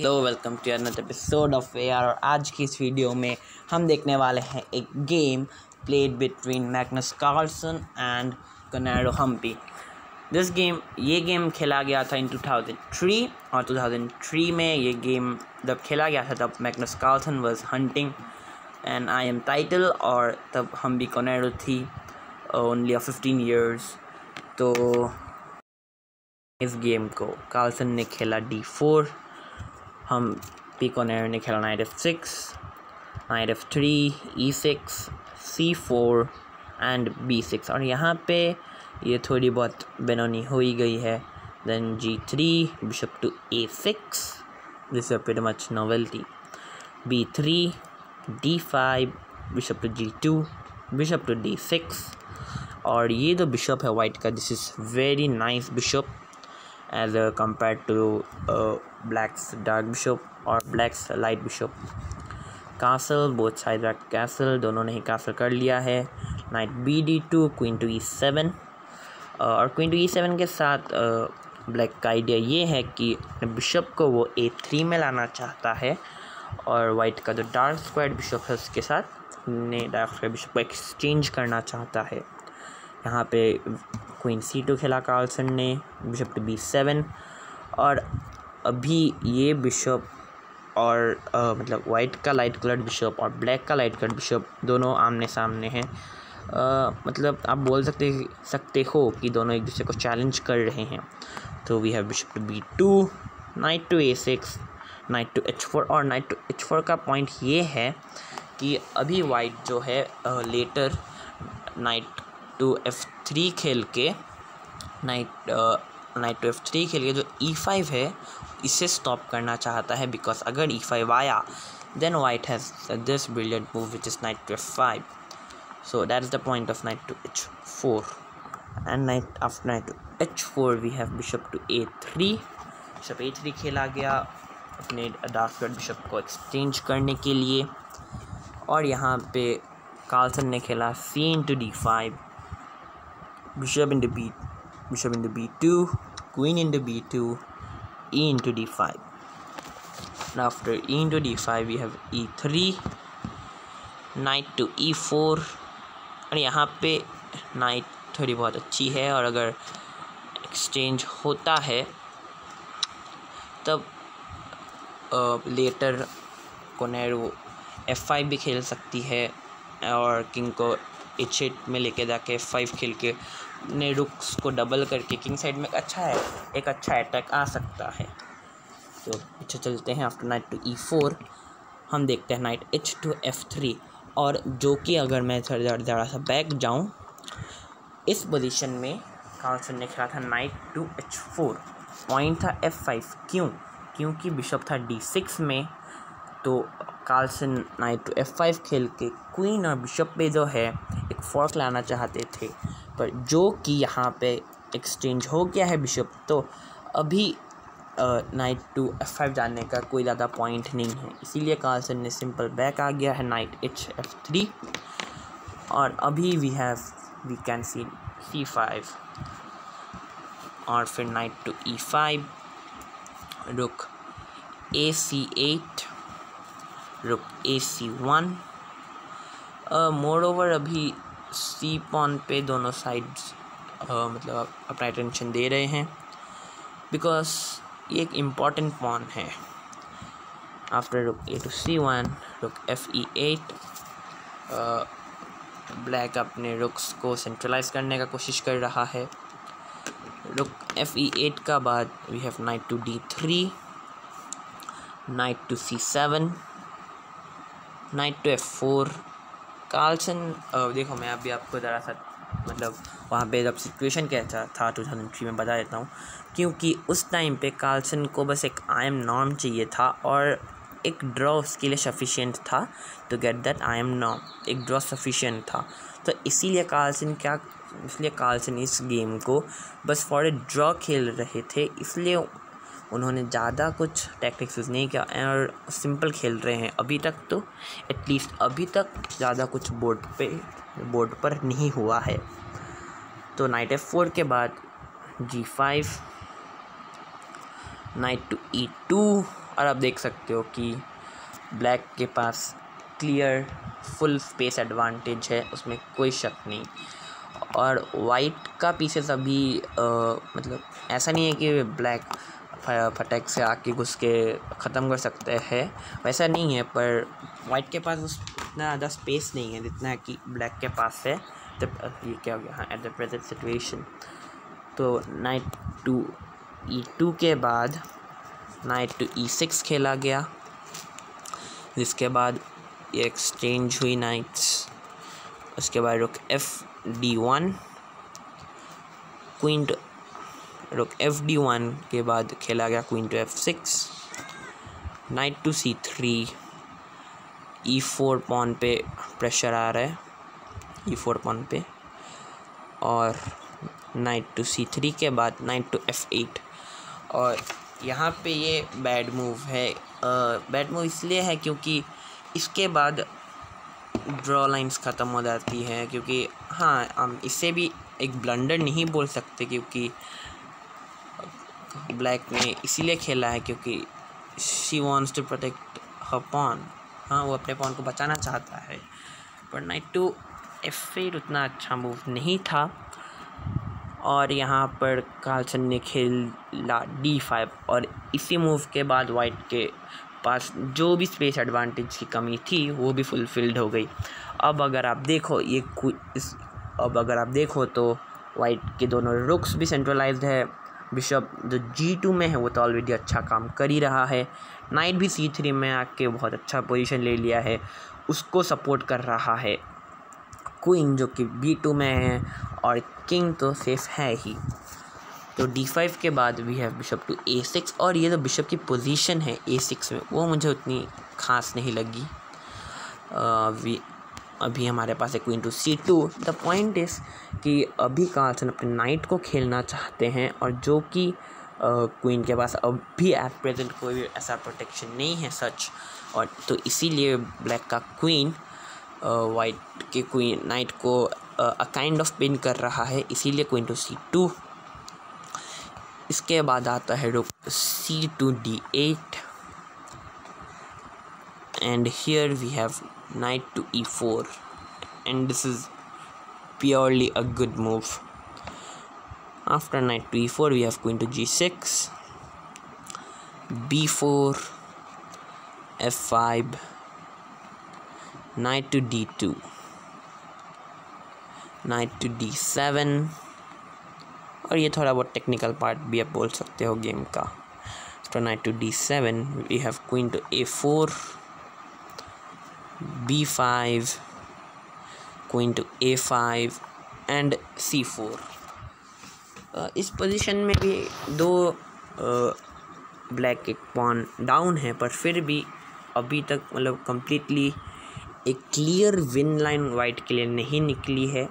Hello welcome to another episode of a और आज की इस वीडियो में हम देखने वाले हैं एक game played between Magnus Carlsen and Koneru Humpy this game ये गेम खेला गया था इन 2003 और 2003 में ये गेम जब खेला गया था, तब Magnus Carlsen was hunting and I M title और तब हम भी कनाडो थी ओनली फिफ्टीन ईयर्स तो इस गेम को कार्लसन ने खेला डी फोर हम पिकोनेर ने खेला knight f six knight f three e six c four and b six और यहाँ पे ये थोड़ी बहुत बेनोनी हो ही गई है। Then g three bishop to a six this is very much novelty b three d five bishop to g two bishop to d six और ये जो बिशप है वाइट का this is very nice bishop edge to uh, black's dark bishop और black's light bishop. Castle both sides are castle दोनों ने ही castle कर लिया है. Knight b d two queen to e seven और क्वीन टू ई सेवन के साथ black uh, का आइडिया ये है कि बिशप को वो ए थ्री में लाना चाहता है और वाइट का जो डार्क स्क्वायर बिशप है उसके साथ ने डार्क स्क्वायर बिशप को एक्सचेंज करना चाहता है. यहाँ पे क्वीन सी टू खेला कार्लसन ने बिशप टू बी सेवन और अभी ये बिशप और आ, मतलब वाइट का लाइट कलर्ड बिशप और ब्लैक का लाइट कलर्ड बिशप दोनों आमने सामने हैं मतलब आप बोल सकते सकते हो कि दोनों एक दूसरे को चैलेंज कर रहे हैं। तो we have bishop to b two knight to a six knight to h four और नाइट टू एच फोर का पॉइंट ये है कि अभी वाइट जो है later knight to f three खेल के knight knight to f three खेल के जो ई e फाइव है इसे स्टॉप करना चाहता है बिकॉज़ अगर ई e फाइव आया then white has this brilliant move which is knight to f five so that is the point of knight to h four and knight after knight to h four we have bishop to a three bishop a three खेला गया अपने dark bishop को exchange करने के लिए. और यहाँ पे कार्लसन ने खेला c into d five bishop into b, bishop into b2 queen b b2 e into d5 now after e into d5 we have e3 knight to e4 और यहाँ पे नाइट थोड़ी बहुत अच्छी है और अगर एक्सचेंज होता है, तब लेटर कोनेरो एफ़ फाइव भी खेल सकती है और किंग को एच एट में लेके जाके एफ़ फाइव खेल के ने रुक्स को डबल करके किंग साइड में अच्छा है, एक अच्छा अटैक आ सकता है। तो पीछे चलते हैं after knight to e four हम देखते हैं knight h two f three और जो कि अगर मैं थोड़ा ज़रा सा बैक जाऊँ, इस पोजीशन में कार्लसन ने खेला था knight to h four point था एफ़ फाइव क्यों? क्योंकि बिशप था डी सिक्स में तो Carlsen knight to f five खेल के क्वीन और बिशप पे जो है, एक फॉर्क लाना चाहते थे। पर जो कि यहाँ पे एक्सचेंज हो गया है बिशप तो अभी नाइट टू एफ़ फाइव जाने का कोई ज़्यादा पॉइंट नहीं है। इसीलिए कार्लसन ने सिंपल बैक आ गया है नाइट एच एफ़ थ्री और अभी we have we can see c five और फिर नाइट टू ई फाइव रुक ए सी एट रुक ए सी वन मोर ओवर अभी सी पॉन पे दोनों साइड्स मतलब अपना अटेंशन दे रहे हैं। बिकॉज़ ये एक इंपॉर्टेंट पॉन है। After rook a to c one rook f e eight black अपने रुक्स को सेंट्रलाइज करने का कोशिश कर रहा है। रुक एफ़ ई एट का बाद we have knight to d three knight to c seven knight to f four Carlsen देखो, मैं अभी आपको ज़रा सा मतलब वहाँ पे जब सिचुएशन कैसा था टू थाउज़ेंड थ्री में बता देता हूँ। क्योंकि उस टाइम पे कार्लसन को बस एक आई एम नॉर्म चाहिए था और एक ड्रॉ उसके लिए सफिशियंट था। To get that I am norm एक ड्रॉ सफिशियंट था। तो इसीलिए कार्लसन क्या, इसलिए कार्लसन इस गेम को बस फॉर ए ड्रॉ खेल रहे थे। इसलिए उन्होंने ज़्यादा कुछ टैक्टिक्स यूज़ नहीं किया और सिंपल खेल रहे हैं। अभी तक तो एटलीस्ट अभी तक ज़्यादा कुछ बोर्ड पे बोर्ड पर नहीं हुआ है। तो नाइट एफ़ फोर के बाद g five knight to e two और आप देख सकते हो कि ब्लैक के पास क्लियर फुल स्पेस एडवांटेज है उसमें कोई शक नहीं। और वाइट का पीसेस अभी आ, मतलब ऐसा नहीं है कि ब्लैक फटैक से आके घुस के ख़त्म कर सकते हैं। वैसा नहीं है, पर वाइट के पास उस इतना ज़्यादा स्पेस नहीं है जितना कि ब्लैक के पास है। जब ये क्या हो गया? हाँ एट द प्रेजेंट सिचुएशन तो नाइट टू ई टू के बाद नाइट टू ई सिक्स खेला गया। जिसके बाद ये एक्सचेंज हुई नाइट्स उसके बाद rook f d one queen rook f d one के बाद खेला गया queen to f six knight to c three e four pawn पे प्रेशर आ रहा है ई फोर पॉन पे, और नाइट टू सी थ्री के बाद नाइट टू एफ़ एट और यहाँ पे ये बैड मूव है। बैड मूव इसलिए है क्योंकि इसके बाद ड्रॉ लाइंस ख़त्म हो जाती हैं, क्योंकि हाँ हम इसे भी एक ब्लंडर नहीं बोल सकते, क्योंकि ब्लैक ने इसीलिए खेला है क्योंकि she wants to protect her pawn हाँ वो अपने पॉन को बचाना चाहता है। पर नाइट टू एफ़ उतना अच्छा मूव नहीं था। और यहाँ पर कार्लसन ने खेला डी फाइव और इसी मूव के बाद वाइट के पास जो भी स्पेस एडवांटेज की कमी थी, वो भी फुलफिल्ड हो गई। अब अगर आप देखो, ये इस अब अगर आप देखो तो वाइट के दोनों रुक्स भी सेंट्रलाइज्ड है। बिशप, जो जी टू में है, वो तो ऑलरेडी अच्छा काम कर ही रहा है। नाइट भी सी थ्री में आके बहुत अच्छा पोजीशन ले लिया है। उसको सपोर्ट कर रहा है। क्वीन जो कि बी टू में है, और किंग तो सेफ़ है ही। तो डी फाइव के बाद we have bishop to a six और ये जो बिशप की पोजीशन है ए सिक्स में, वो मुझे उतनी खास नहीं लगी। वी अभी हमारे पास है queen to c two the point is कि अभी कार्लसन अपने नाइट को खेलना चाहते हैं और जो कि क्वीन के पास अभी एट प्रेजेंट कोई भी ऐसा प्रोटेक्शन नहीं है सच और तो इसीलिए ब्लैक का क्वीन वाइट के क्वीन नाइट को, अ काइंड ऑफ़ पिन कर रहा है. इसीलिए क्वीन टू सी टू इसके बाद आता है rook c to d eight and here we have knight to e4 and this is purely a good move after knight to e4 we have queen to g6 b4 f5 knight to d2 knight to d7 और ये थोड़ा बहुत technical part भी आप बोल सकते हो game का after knight to D seven we have queen to A four b5 queen to a5 and c4 इस पोजीशन में भी दो ब्लैक एक पॉन डाउन है, पर फिर भी अभी तक मतलब कम्प्लीटली एक क्लियर विन लाइन वाइट के लिए नहीं निकली है।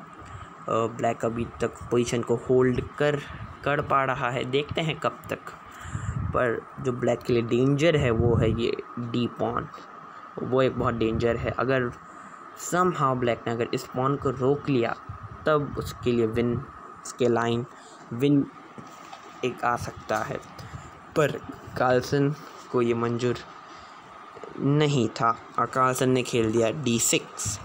ब्लैक अभी तक पोजीशन को होल्ड कर कर पा रहा है। देखते हैं कब तक। पर जो ब्लैक के लिए डेंजर है, वो है ये डी पॉन वो एक बहुत डेंजर है। अगर सम हाउ ब्लैक ने अगर इस पॉन को रोक लिया, तब उसके लिए विन उसके लाइन विन एक आ सकता है। पर कार्लसन को ये मंजूर नहीं था और कार्लसन ने खेल दिया डी सिक्स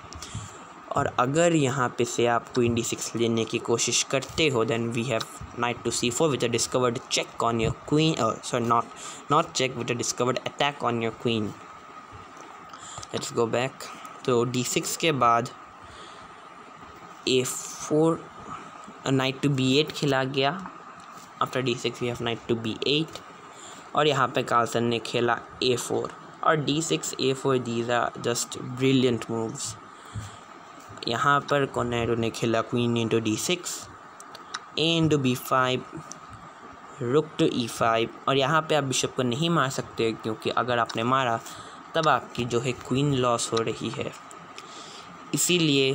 और अगर यहाँ पे से आप क्वीन डी सिक्स लेने की कोशिश करते हो then we have knight to c four which a discovered check on your queen sorry not not check which a discovered attack on your queen let's go back तो d six के बाद a four knight to b eight खेला गया। After d six we have knight to b eight और यहाँ पे Carlsen ने खेला ए फोर और d six a four these are just brilliant moves यहाँ पर कोनेरो ने खेला queen into d six a into b five rook to e five और यहाँ पे आप बिशप को नहीं मार सकते, क्योंकि अगर आपने मारा तब आपकी जो है क्वीन लॉस हो रही है। इसीलिए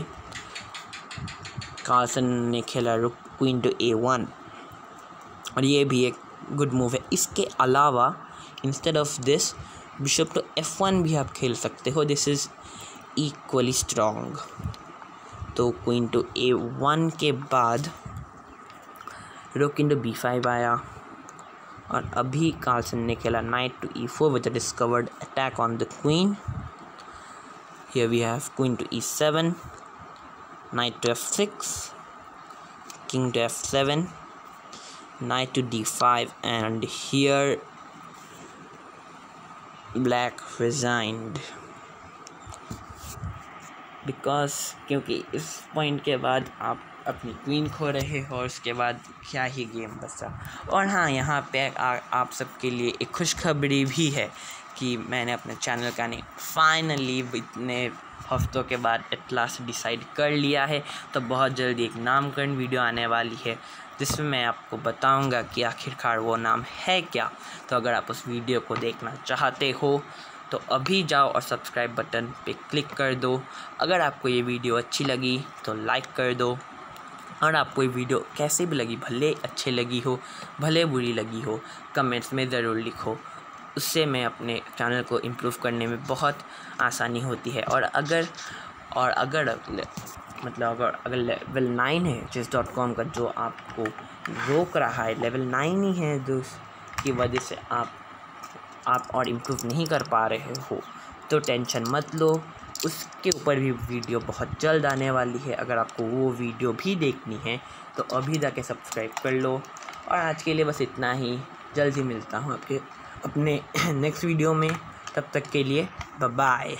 कार्सन ने खेला रुक क्वीन टू ए वन। और ये भी एक गुड मूव है। इसके अलावा instead of this bishop to f one भी आप खेल सकते हो। दिस इज़ इक्वली स्ट्रॉन्ग तो क्वीन टू ए वन के बाद रुक इन टू बी फाइव आया। और अभी कार्लसन ने खेला knight to e four with discovered attack on the queen here we have queen to e seven knight to f six king to f seven knight to d five and here black resigned because क्योंकि इस point के बाद आप अपनी queen खो रहे हो उसके बाद क्या ही गेम बचा। और हाँ यहाँ पे आ, आप सबके लिए एक खुशखबरी भी है कि मैंने अपने चैनल का नहीं फाइनली इतने हफ्तों के बाद एट लास्ट डिसाइड कर लिया है। तो बहुत जल्दी एक नामकरण वीडियो आने वाली है जिसमें मैं आपको बताऊँगा कि आखिरकार वो नाम है क्या। तो अगर आप उस वीडियो को देखना चाहते हो तो अभी जाओ और सब्सक्राइब बटन पे क्लिक कर दो। अगर आपको ये वीडियो अच्छी लगी तो लाइक कर दो। और आपको ये वीडियो कैसे भी लगी, भले अच्छे लगी हो, भले बुरी लगी हो, कमेंट्स में ज़रूर लिखो। उससे मैं अपने चैनल को इम्प्रूव करने में बहुत आसानी होती है। और अगर और अगर मतलब अगर अगर लेवल नाइन है जिस डॉट कॉम का, जो आपको रोक रहा है, लेवल नाइन ही है, जो की वजह से आप आप और इम्प्रूव नहीं कर पा रहे हो तो टेंशन मत लो। उसके ऊपर भी वीडियो बहुत जल्द आने वाली है। अगर आपको वो वीडियो भी देखनी है तो अभी जाके सब्सक्राइब कर लो। और आज के लिए बस इतना ही। जल्द ही मिलता हूँ आपके अपने नेक्स्ट वीडियो में। तब तक के लिए बाय